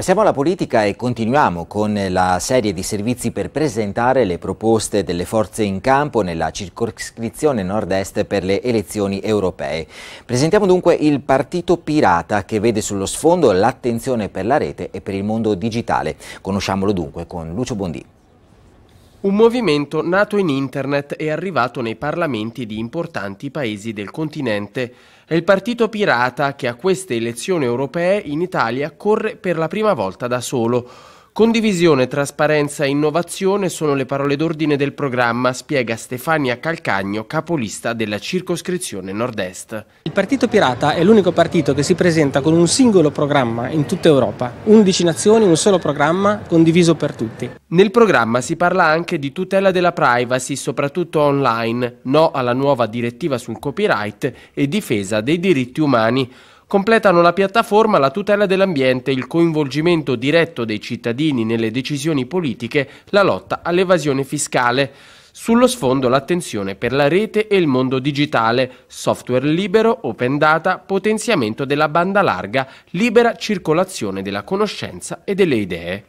Passiamo alla politica e continuiamo con la serie di servizi per presentare le proposte delle forze in campo nella circoscrizione nord-est per le elezioni europee. Presentiamo dunque il Partito Pirata che vede sullo sfondo l'attenzione per la rete e per il mondo digitale. Conosciamolo dunque con Lucio Bondi. Un movimento nato in internet e arrivato nei parlamenti di importanti paesi del continente. È il partito pirata che a queste elezioni europee in Italia corre per la prima volta da solo. Condivisione, trasparenza e innovazione sono le parole d'ordine del programma, spiega Stefania Calcagno, capolista della circoscrizione nord-est. Il Partito Pirata è l'unico partito che si presenta con un singolo programma in tutta Europa. 11 nazioni, un solo programma condiviso per tutti. Nel programma si parla anche di tutela della privacy, soprattutto online, no alla nuova direttiva sul copyright e difesa dei diritti umani. Completano la piattaforma la tutela dell'ambiente, il coinvolgimento diretto dei cittadini nelle decisioni politiche, la lotta all'evasione fiscale. Sullo sfondo l'attenzione per la rete e il mondo digitale, software libero, open data, potenziamento della banda larga, libera circolazione della conoscenza e delle idee.